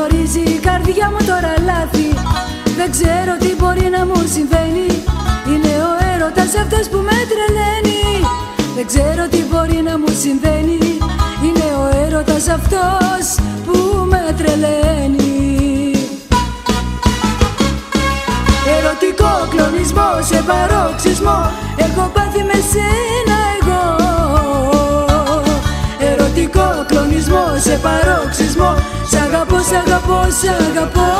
Και δεν γνωρίζει η καρδιά μου τώρα λάθη. Δεν ξέρω τι μπορεί να μου συμβαίνει. Είναι ο έρωτας αυτός που με τρελαίνει. Δεν ξέρω τι μπορεί να μου συμβαίνει. Είναι ο έρωτας αυτός που με τρελαίνει. Ερωτικό κλονισμό σε παρόξισμό. Έχω πάθει με σένα εγώ κλονισμό σε παρόξισμό. Σ' αγαπώ, σ' αγαπώ, σ' αγαπώ.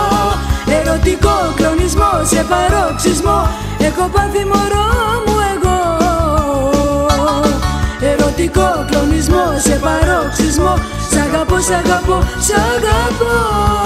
Ερωτικό κλονισμό σε παρόξισμό. Έχω πάθει μωρό μου εγώ. Ερωτικό κλονισμό σε παρόξισμό. Σ' αγαπώ, σ' αγαπώ, σ' αγαπώ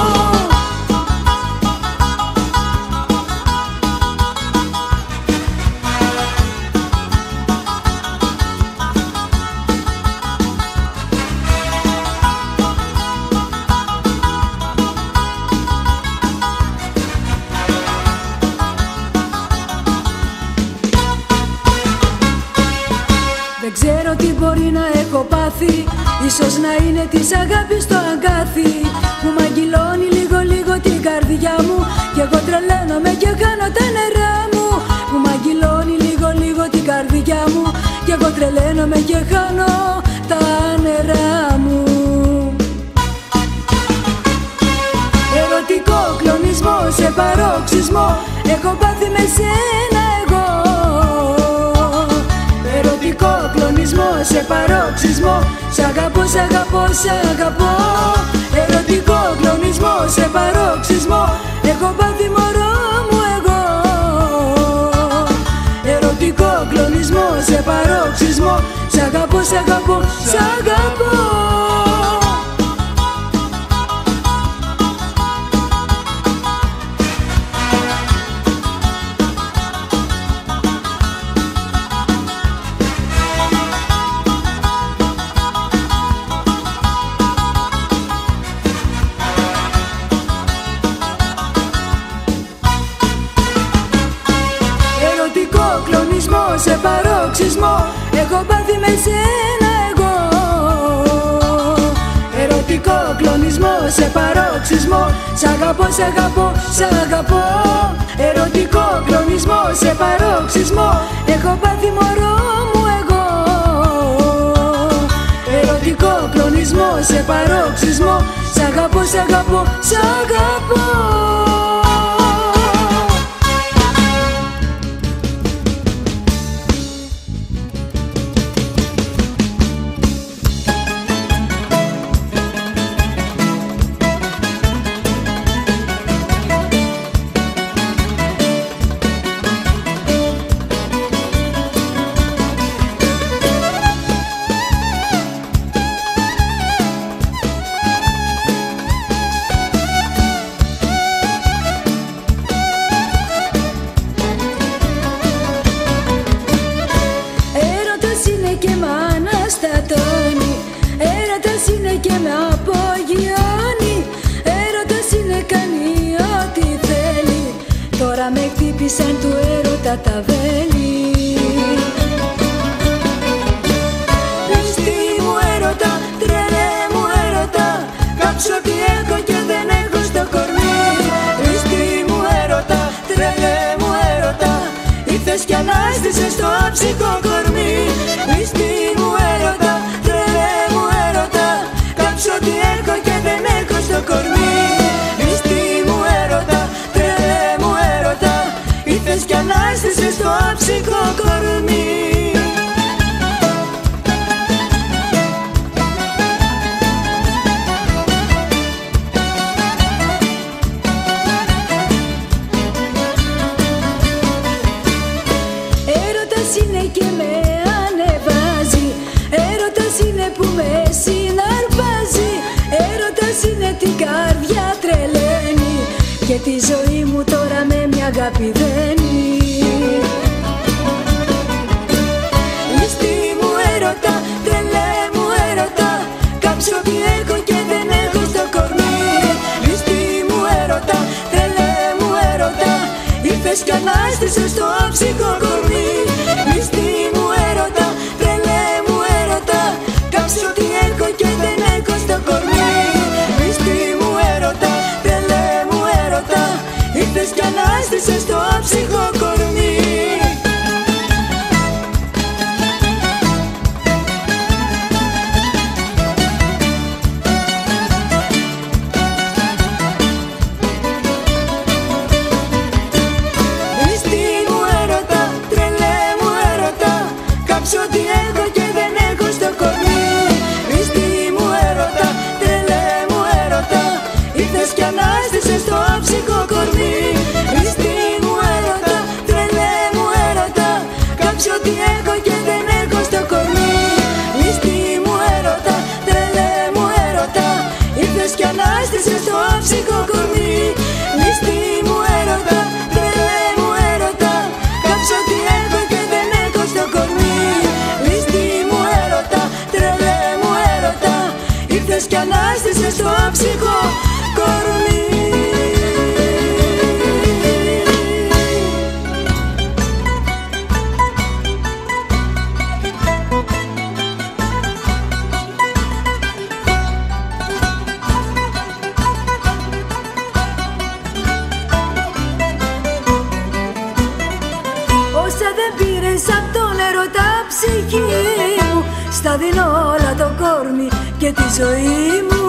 της αγάπης το αγκάθι. Που μαγγυλώνει λίγο λίγο την καρδιά μου. Κι εγώ τρελαίνομαι και κάνω τα νερά μου. Που μαγγυλώνει λίγο λίγο την καρδιά μου. Κι εγώ τρελαίνομαι και χάνω τα νερά μου. Ερωτικό κλονισμό σε παρόξισμό. Έχω πάθει με σένα εγώ. Ερωτικό κλονισμό σε παρόξισμό. Σ' αγαπώ, σ' αγαπώ, σ' αγαπώ. Ερωτικό κλονισμό σε παρόξισμό. Έχω πάθει μωρό μου εγώ. Ερωτικό κλονισμό σε παρόξισμό. Σ' αγαπώ, σ' αγαπώ, σ' αγαπώ Σ' αγαπώ, σ' αγαπώ, κι ανάστησες το άψυχο κορμί. Έρωτας είναι και με ανεβάζει. Έρωτας είναι που με συναρπάζει. Έρωτας είναι την καρδιά τρελαίνει. Και τη ζωή μου τώρα με μια αγάπη δένει Λες κι ανάστησες το ψυχο κορμί. Μισθή μου έρωτα, τρελέ μου έρωτα. Κάψε ό,τι έχω και δεν έχω στο κορμί. Μισθή μου έρωτα, τρελέ μου έρωτα. Ήρθες κι ανάστησες το ψυχο κι ανάστησες στο άψυχο κορμί. Ρίστη μου έρωτα, τρελέ μου έρωτα. Κάψω τι έχω και δεν έχω στο κορμί. Λίστη μου έρωτα, τρελέ μου έρωτα. Ήρθες κι ανάστησες στο άψυχο δεν πήρες απ' τον ερωτά ψυχή μου. Στα δίνω όλα το κόρμι και τη ζωή μου.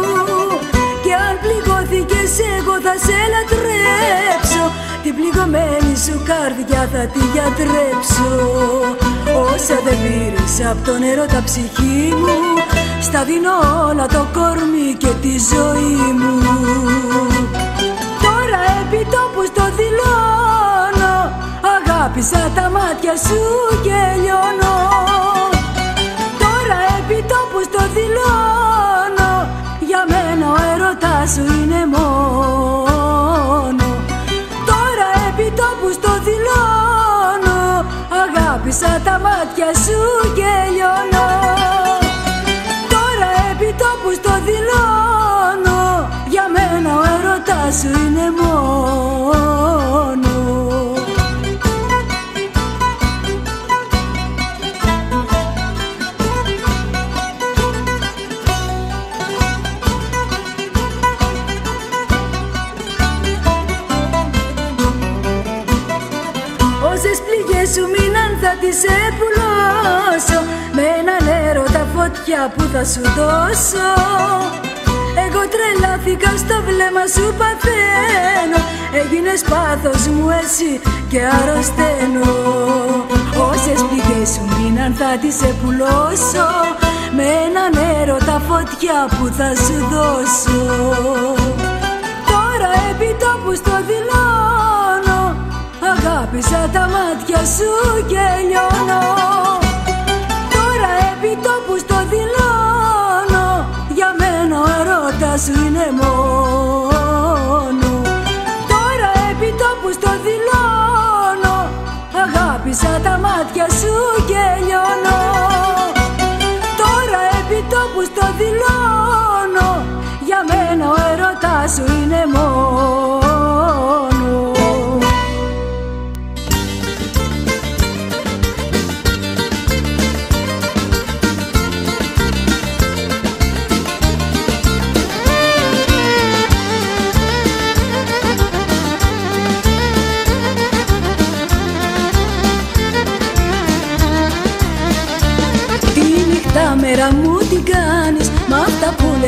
Και αν πληγώθηκες εγώ θα σε λατρέψω. Την πληγωμένη σου καρδιά θα τη γιατρέψω. Όσα δεν πήρες απ' τον ερωτά ψυχή μου Στα δίνω όλα το κόρμι και τη ζωή μου. Τώρα επί τόπου στο δηλώνω Αγάπησα τα μάτια σου και λιώνω. Τώρα επί τόπου στο δηλώνω. Για μένα ο έρωτάς σου είναι μόνο. Τώρα επί τόπου στο δηλώνω. Αγάπησα τα μάτια σου και λιώνω. Τώρα επί τόπου στο δηλώνω. Για μένα ο έρωτάς σου είναι μόνο μείναν θα τις επουλώσω Με έναν έρωτα φωτιά που θα σου δώσω. Εγώ τρελάθηκα στο βλέμμα σου παθαίνω. Έγινες πάθος μου εσύ και αρρωσταίνω. Όσες πληγές σου μείναν θα τις επουλώσω Με έναν έρωτα φωτιά που θα σου δώσω. Τώρα επί τόπου στο δηλώνω Αγάπησα τα μάτια σου και λιώνω. Τώρα επί τόπου στο δηλώνω. Για μένα ο ερώτας σου είναι μόνο. Τώρα επί τόπου στο δηλώνω. Αγάπησα τα μάτια σου και λιώνω. Τώρα επί τόπου στο δηλώνω. Για μένα ο ερώτας σου είναι μόνο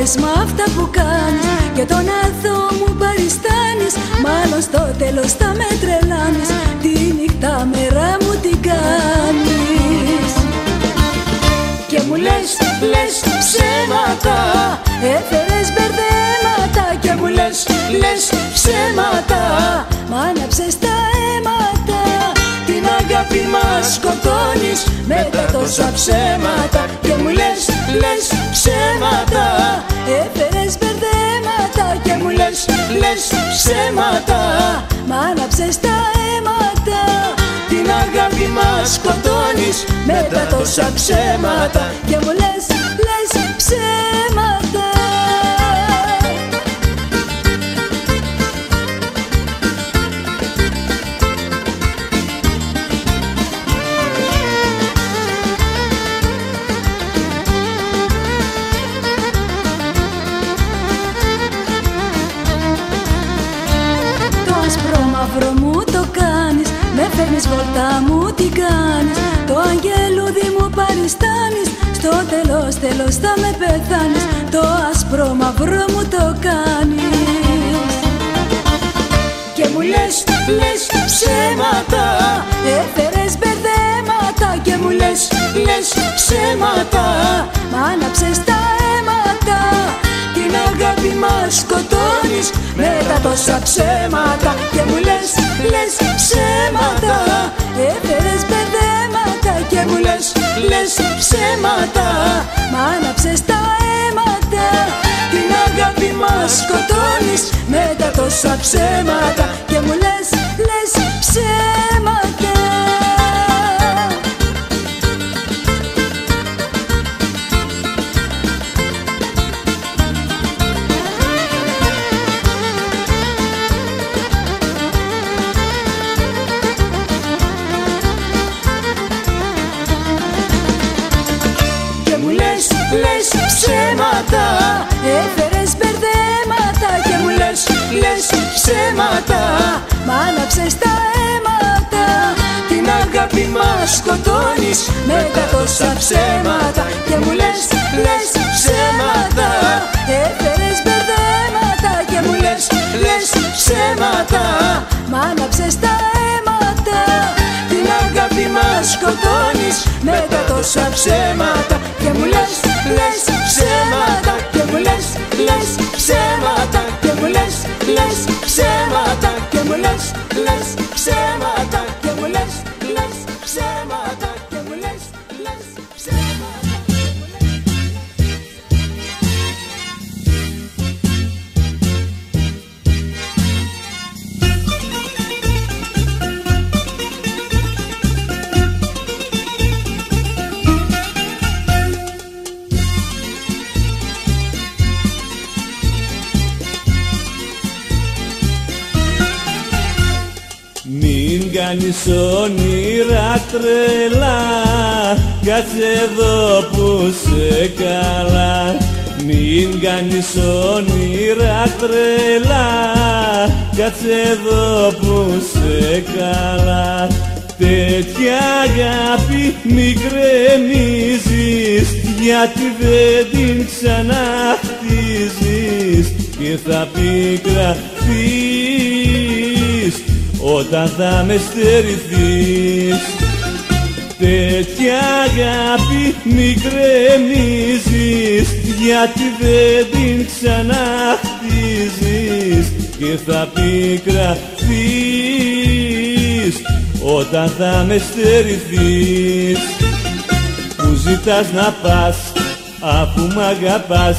αυτά που λες, μ' αυτά που κάνεις Και τον αθώο μου παριστάνεις. Μάλλον στο τέλος θα με τρελάνεις Τη νύχτα μέρα μου την κάνεις. Και μου λες, λες ψέματα Έφερες μπερδέματα. Και μου λες, λες ψέματα Μ' άναψες τα αίματα. Την αγάπη μας σκοτώνεις Με τα τόσα ψέματα. Και μου λες, λες ψέματα λες, λες ψέματα. Μ' άναψες τα αίματα. Την αγάπη μας σκοτώνεις Με τα τόσα ψέματα. Και μου λες, μαύρο μου το κάνεις. Και μου λες, λες ψέματα Έφερες μπερδέματα. Και μου λες, λες ψέματα Μ' άναψες τα αίματα. Την αγάπη μας σκοτώνεις Με τα τόσα ψέματα. Και μου λες, λες ψέματα Έφερες μπερδέματα. Και μου λες, λες ψέματα Μ' άναψες τα αίματα Την αγάπη μας σκοτώνεις Με τα τόσα ψέματα Και μου λες, λες σκοτώνεις Με τα τόσα ψέματα Και μου λες, λες ψέματα. Έφερες μπερδέματα Και μου λες, λες ψέματα. Μ' άναψες τα αίματα. Την αγάπη μας σκοτώνεις Με τα τόσα ψέματα Και μου λες, λες ψέματα. Και μου λες, λες ψέματα. Και μου λες, λες ψέματα. Και μου λες, λες ψέματα κάνεις όνειρα τρελά. Κάτσε εδώ που σε καλά. Μην κάνεις όνειρα τρελά. Κάτσε εδώ που σε καλά. Τέτοια αγάπη μη γκρεμίζεις Γιατί δεν την ξαναχτίζεις. Και θα πικραθείς όταν θα με στερηθείς. Τέτοια αγάπη μη γκρεμίζεις Γιατί δεν την ξαναχτίζεις Και θα πικραθείς. Όταν θα με στερηθείς Που ζητάς να πας αφού μ' αγαπάς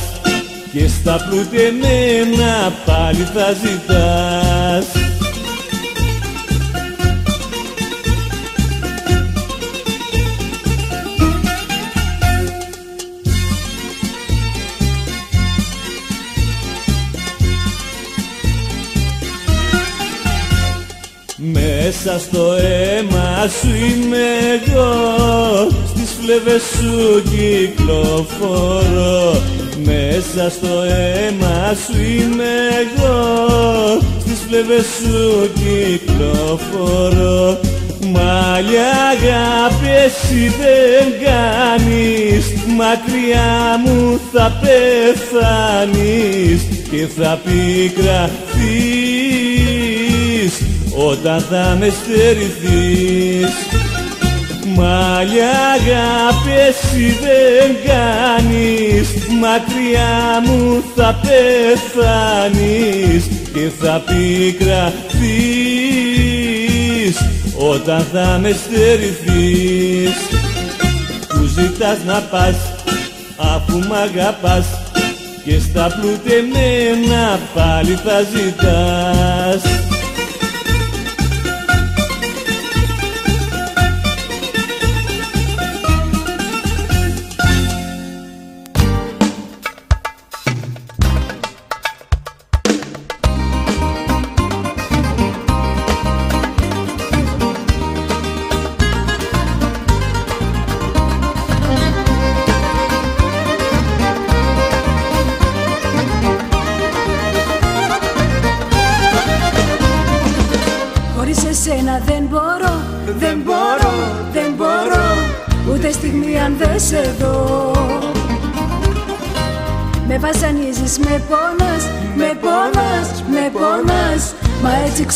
Και στα πλουτεμένα πάλι θα ζητάς Μέσα στο αίμα σου είμαι εγώ. Στις φλέβες σου κυκλοφορώ. Μέσα στο αίμα σου είμαι εγώ. Στις φλέβες σου κυκλοφορώ. Μάλια αγάπη εσύ δεν κάνεις. Μακριά μου θα πεθάνεις Και θα πικραθείς όταν θα με στερηθείς. Μάλια αγάπη εσύ δεν κάνεις. Μακριά μου θα πεθάνεις Και θα πικραθείς όταν θα με στερηθείς Που ζητάς να πας αφού μ' αγαπάς Και στα πλουτεμένα πάλι θα ζητάς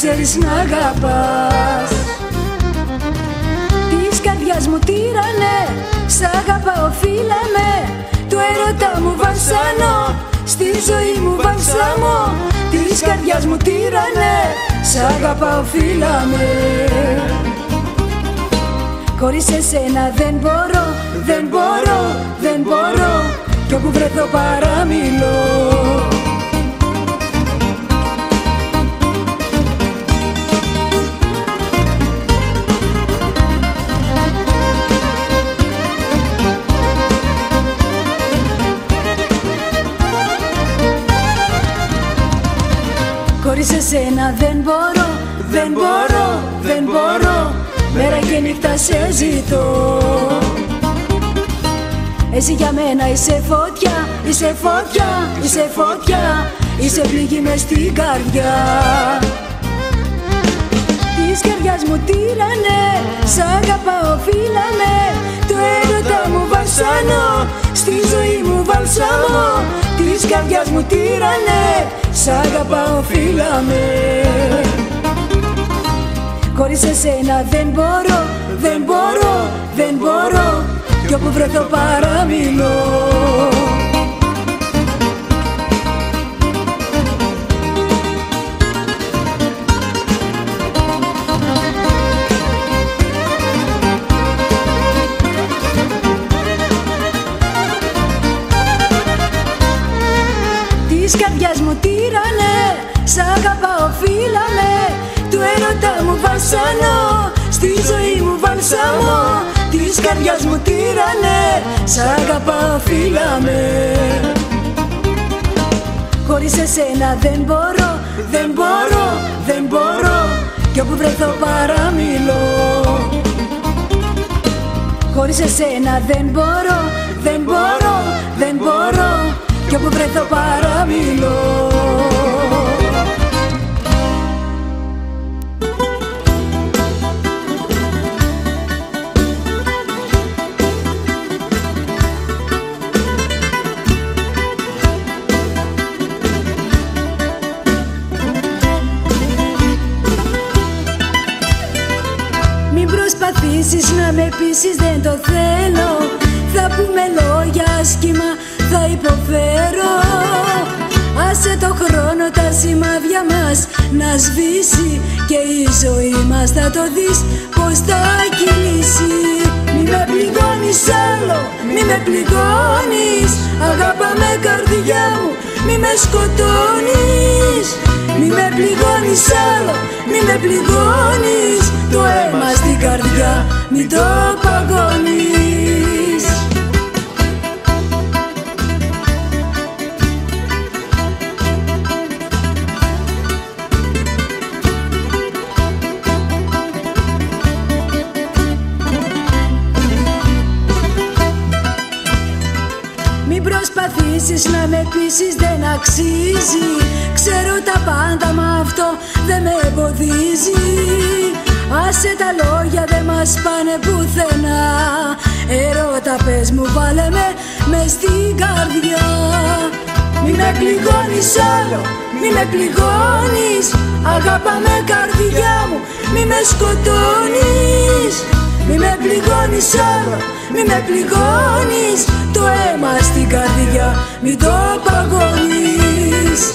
ξέρεις να αγαπάς. Της καρδιάς μου τύρανε, σ' αγαπάω φύλαμε Το έρωτα μου βασανό, στη ζωή μου βαλσάμο Της καρδιάς μου τύρανε, σ' αγαπάω φύλαμε Χωρίς εσένα δεν μπορώ, δεν μπορώ, δεν μπορώ. Κι όπου βρεθώ παραμιλώ Χωρίς εσένα δεν μπορώ, δεν μπορώ, δεν μπορώ. Μέρα και νύχτα σε ζητώ. Εσύ για μένα είσαι φωτιά, είσαι φωτιά, είσαι φωτιά. Είσαι πληγή μες στην καρδιά. Της καρδιάς μου τύρανε, σ' αγαπάω φύλαμε Το έρωτα μου βασανό, στη ζωή μου βαλσαμό Της καρδιάς μου τύρανε, σ' αγαπάω φύλαμε Χωρίς εσένα δεν μπορώ, δεν μπορώ, δεν μπορώ Κι όπου βρεθώ παραμιλώ καρδιάς μου τύρανε, σ' αγαπάω φύλαμε Χωρίς εσένα δεν μπορώ, δεν μπορώ, δεν μπορώ Κι όπου βρεθώ παραμιλώ. Χωρίς εσένα δεν μπορώ, δεν μπορώ, δεν μπορώ Κι όπου βρεθώ παραμιλώ προσπαθήσεις να με πείσεις δεν το θέλω. Θα πούμε λόγια άσχημα θα υποφέρω. Άσε το χρόνο τα σημάδια μας να σβήσει Και η ζωή μας θα το δεις πως θα κυλήσει. Μη με πληγώνεις άλλο, μη με πληγώνεις. Αγάπαμε καρδιά μου, μη με σκοτώνεις Μη με πληγώνεις άλλο, μη με πληγώνεις. Το αίμα στην καρδιά, μη το παγώνεις προσπαθήσεις να με πείσεις δεν αξίζει. Ξέρω τα πάντα μα αυτό δεν με εμποδίζει. Άσε τα λόγια δεν μας πάνε πουθενά. Ερώτα πες μου βάλε με μες στην καρδιά. Μη με πληγώνεις άλλο, μη με πληγώνεις. Αγάπαμε καρδιά μου, μη με σκοτώνεις. Μη με πληγώνεις άλλο, μη με πληγώνεις Το αίμα στην καρδιά, μη το παγώνεις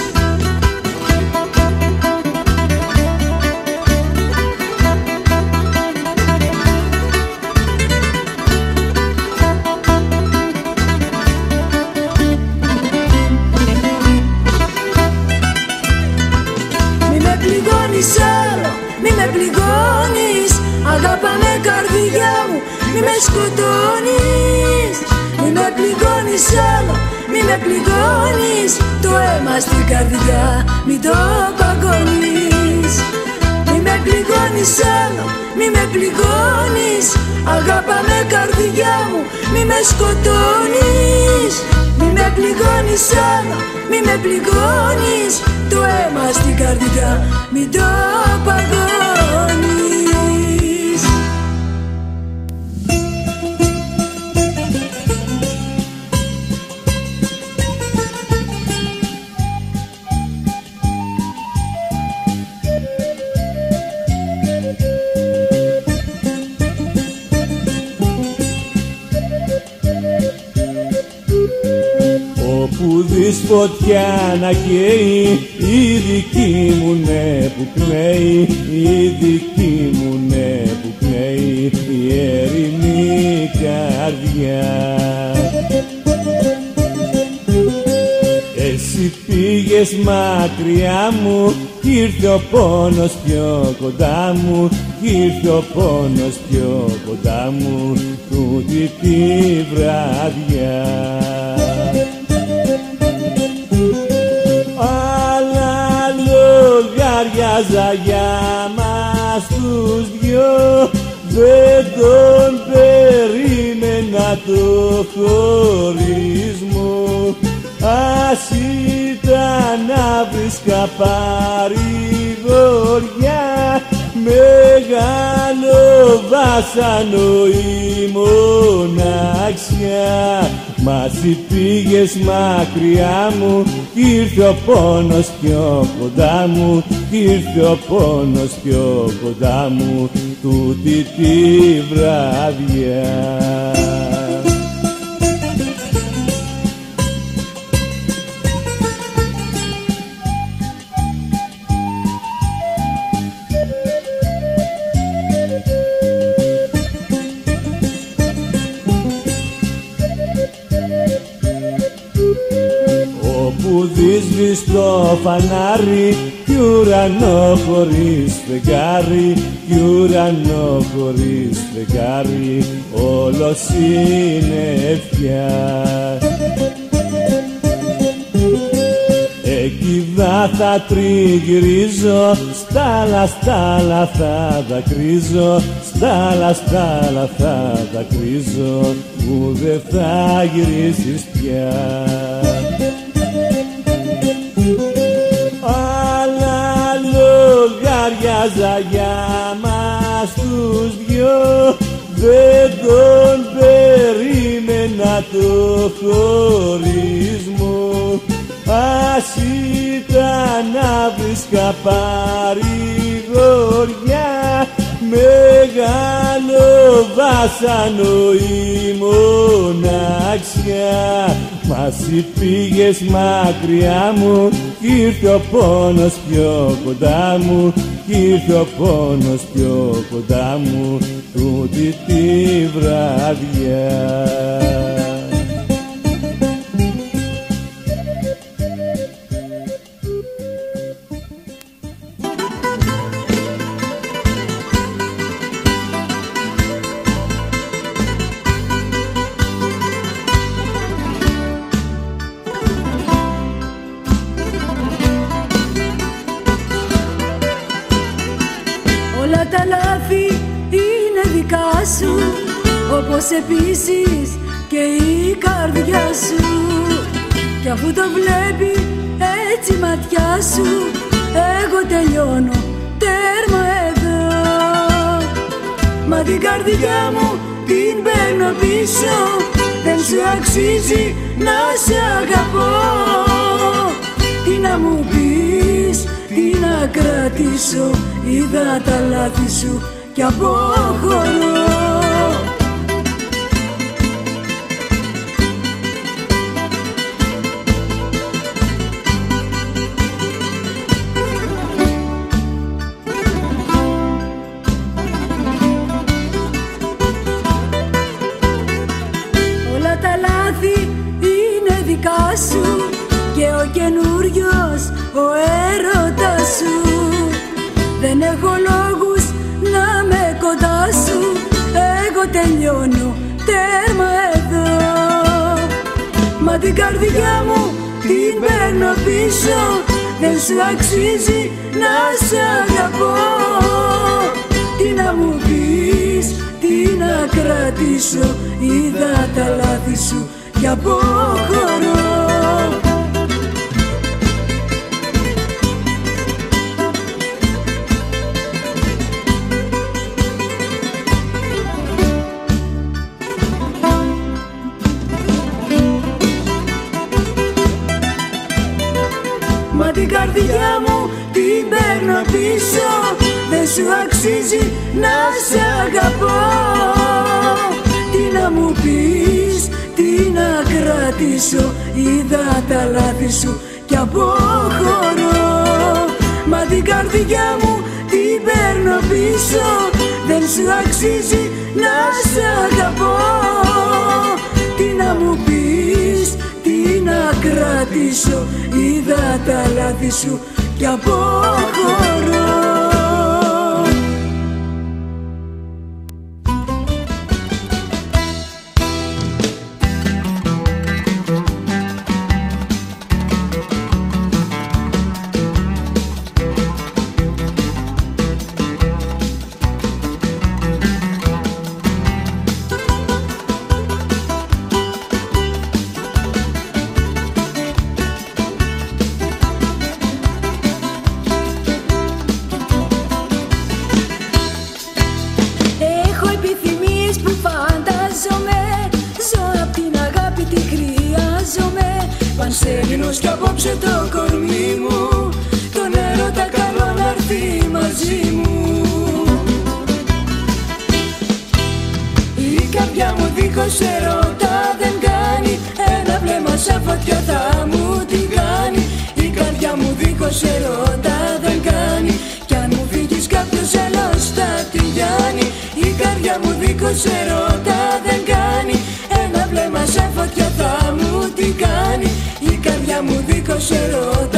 Μη με πληγώνεις άλλο, μη με πληγώνεις. Αγάπαμε καρδιά μου, μη με σκοτώνεις πληγώνεις. Το αίμα στην καρδιά, μη το παγώνεις. Μη με πληγώνεις άλλο, μη με πληγώνεις. Αγάπαμε καρδιά μου, μη με σκοτώνεις. Μη με πληγώνεις άλλο, μη με πληγώνεις. Το αίμα στην καρδιά, μην το παγώνεις φωτιά να καίει η δική μου ναι που κλαίει η δική μου ναι που κλαίει η ερηνή καρδιά. Εσύ πήγες μακριά μου κι ήρθε ο πόνος πιο κοντά μου κι ήρθε ο πόνος πιο κοντά μου τούτη τη βραδιά λογαριάζα για μας τους δυο. Δεν τον περίμενα το χωρισμό Ας ήταν να βρίσκα παρηγοριά. Μεγάλο βάσανο η μοναξιά Μα εσύ πήγες μακριά μου κι ήρθε ο πόνος πιο κοντά μου κι ήρθε ο πόνος πιο κοντά μου τούτη τη βραδιά δίσβεις το φανάρι κι ουρανό χωρίς φεγγάρι κι ουρανό χωρίς φεγγάρι όλος είναι ευχιά Εκεί δα θα τριγυρίζω, στάλα στάλα θα δακρύζω, στάλα στάλα θα δακρύζω, που δεν θα γυρίσεις πια. Λογαριάζα για μας τους δυο, δεν τον περίμενα το χωρισμό. Ας ήταν να βρίσκα παρηγοριά. Μεγάλο βάσανο η μοναξιά. Μας εσύ πήγες μακριά μου κι ήρθε ο πόνος πιο κοντά μου. κι ήρθε ο πόνος πιο κοντά μου τούτη τη βραδιά Όπως επίσης και η καρδιά σου. Κι αφού το βλέπει έτσι η ματιά σου. Εγώ τελειώνω τέρμα εδώ. Μα την καρδιά μου την παίρνω πίσω. Δεν σου αξίζει να σε αγαπώ. Τι να μου πεις, τι να κρατήσω. Είδα τα λάθη σου κι αποχωρώ Δεν έχω λόγους να με κοντά σου εγώ τελειώνω τέρμα εδώ. Μα την καρδιά μου την παίρνω πίσω. Δεν σου αξίζει να σε αγαπώ. Τι να μου πεις, τι να κρατήσω. Είδα τα λάθη σου και αποχωρώ καρδιά μου την παίρνω πίσω. Δεν σου αξίζει να σε αγαπώ. Τι να μου πεις, τι τι να κρατήσω. Είδα τα λάθη σου κι αποχωρώ. Μα την καρδιά μου την παίρνω πίσω. Δεν σου αξίζει να σ' αγαπώ. Τι να μου πεις, τι να κρατήσω Είδα τα λάθη σου κι αποχωρώ πως ερώτα δεν κάνει. Ένα βλέμμα σε φωτιά θα μου τι κάνει. Η καρδιά μου δίχως ερώτα.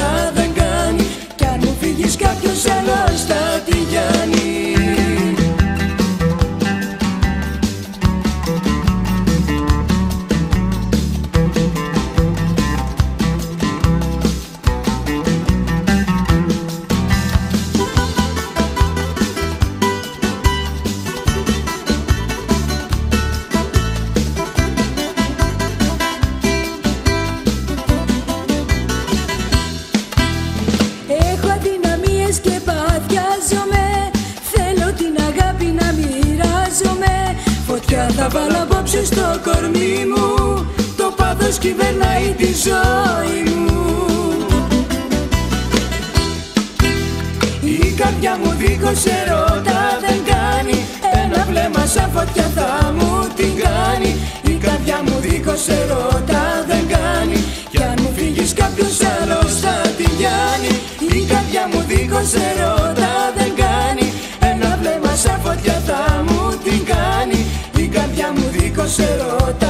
será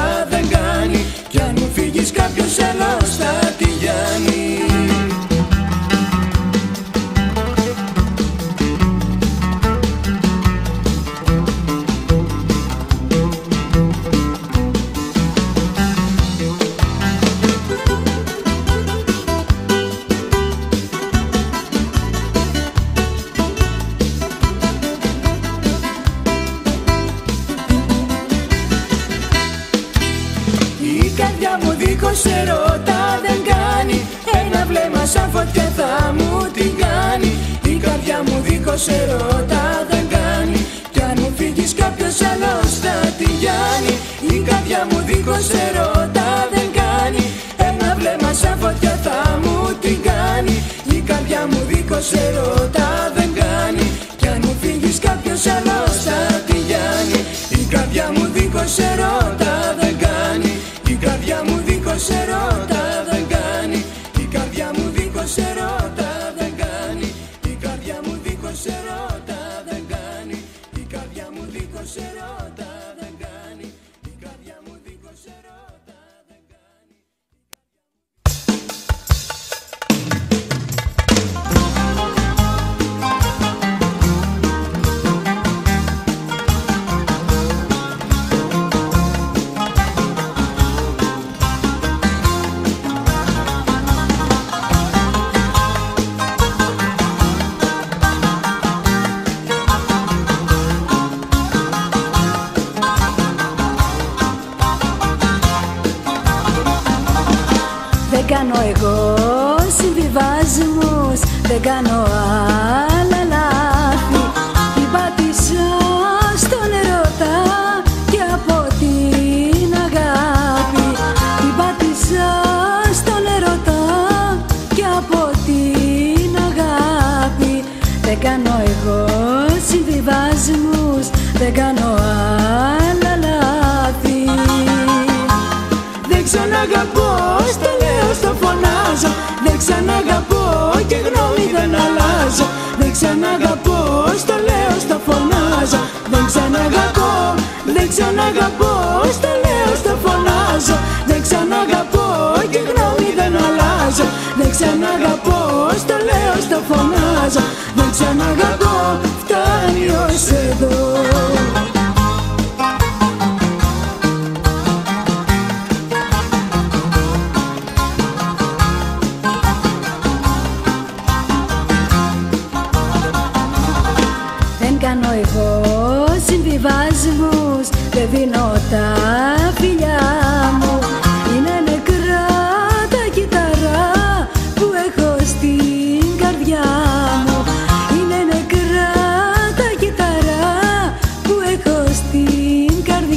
ερώτα δεν κάνει. Η καρδιά μου δίχως ερώτα δεν κάνω άλλα λάθη. Δεν ξαναγαπώ, στα λέω, στο φωνάζω. Δεν ξαναγαπώ και γνώμη δεν αλλάζω. Δεν ξαναγαπώ, στο λέω, στο φωνάζω. Δεν ξαναγαπώ, δεν ξαναγαπώ, στο λέω, στο φωνάζω. Δεν ξαναγαπώ και γνώμη δεν αλλάζω. Δεν ξαναγαπώ, στο λέω, στο φωνάζω. Δεν ξαναγαπώ, φτάνει ως εδώ.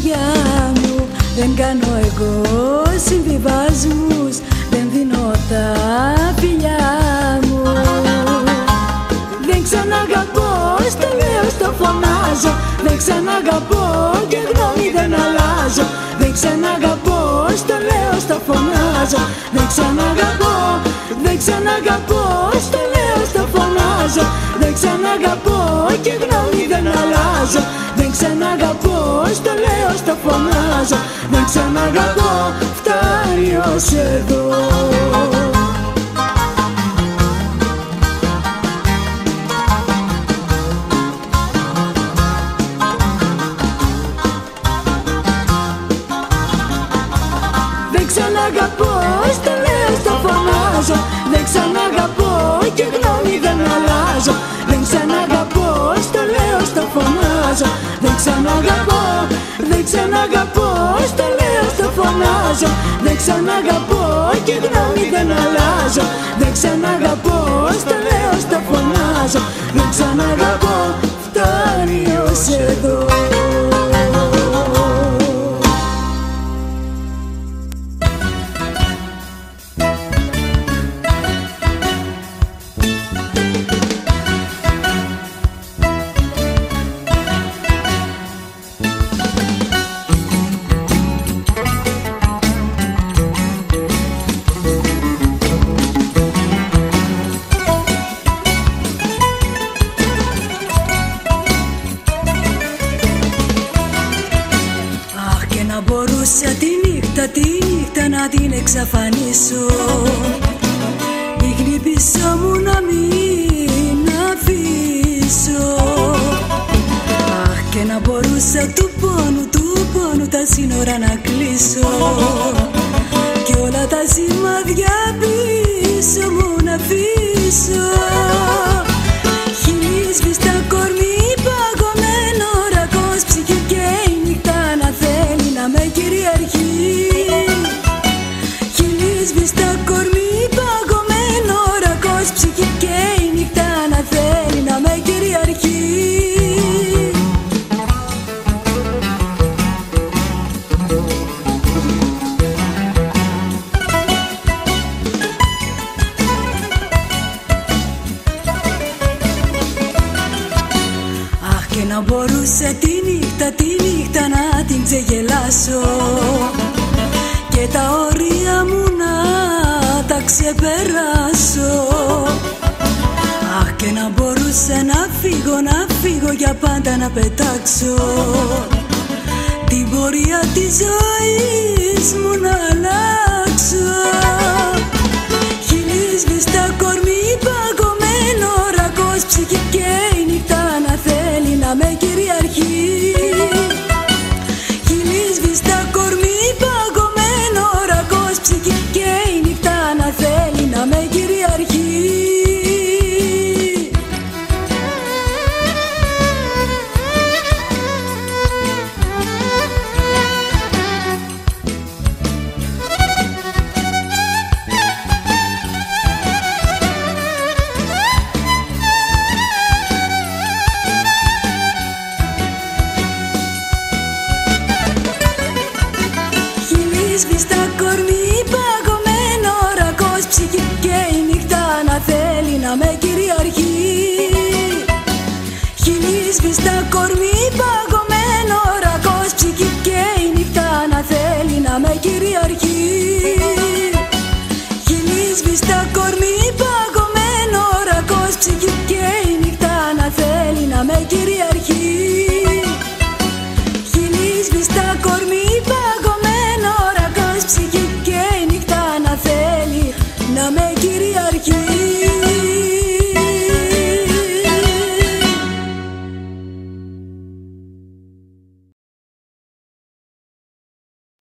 Στην καρδιά μου Δεν κάνω εγώ συμβιβασμούς Δεν δίνω τα φιλιά μου. Δεν ξαναγαπώ, στο λέω, στο φωνάζω. Δεν ξαναγαπώ και γνώμη δεν αλλάζω. Δεν ξαναγαπώ, στο λέω, στο φωνάζω. Δεν ξαναγαπώ, δεν ξαναγαπώ Στο λέω, στο φωνάζω. Δεν ξαναγαπώ και γνώμη δεν αλλάζω. Δεν ξαναγαπώ, στο λέω, στο φωνάζω. Δεν ξαναγαπώ, φτάνει ως εδώ ξαναγαπώ, δεν ξαναγαπώ Στο λέω, στο φωνάζω. Δεν ξαναγαπώ και γνώμη δεν αλλάζω. Δεν ξαναγαπώ, στο λέω, στο φωνάζω. Δεν ξαναγαπώ, φτάνει ως εδώ